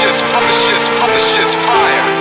shit's, fuck the shit's, fuck the shit's fire.